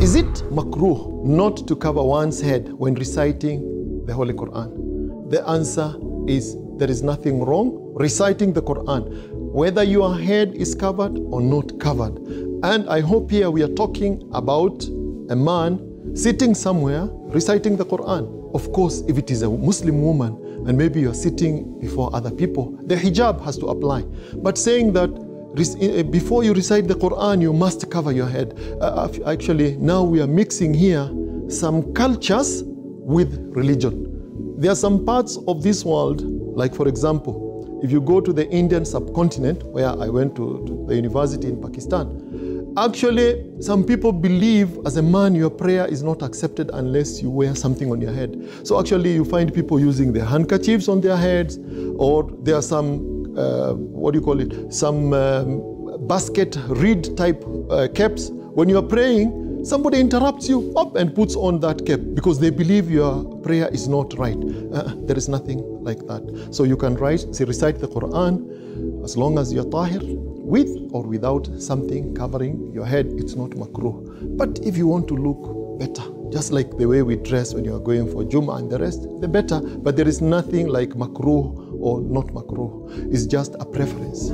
Is it makruh not to cover one's head when reciting the Holy Quran? The answer is there is nothing wrong reciting the Quran, whether your head is covered or not covered. And I hope here we are talking about a man sitting somewhere reciting the Quran. Of course, if it is a Muslim woman and maybe you're sitting before other people, the hijab has to apply. But saying that Eh, eh, before you recite the Quran, you must cover your head. Uh, uh actually, now we are mixing here some cultures with religion. There are some parts of this world, like for example, if you go to the Indian subcontinent, where I went to, to the university in Pakistan, actually, some people believe as a man, your prayer is not accepted unless you wear something on your head. So actually, you find people using their handkerchiefs on their heads, or there are some uh, what do you call it, some um, basket reed type uh, caps. When you are praying, somebody interrupts you up and puts on that cap because they believe your prayer is not right. Uh, there is nothing like that. So you can write, say, recite the Quran as long as you're tahir, with or without something covering your head, it's not makruh. But if you want to look better, just like the way we dress when you are going for Jum'ah and the rest, the better. But there is nothing like makruh or not makruh. It's just a preference.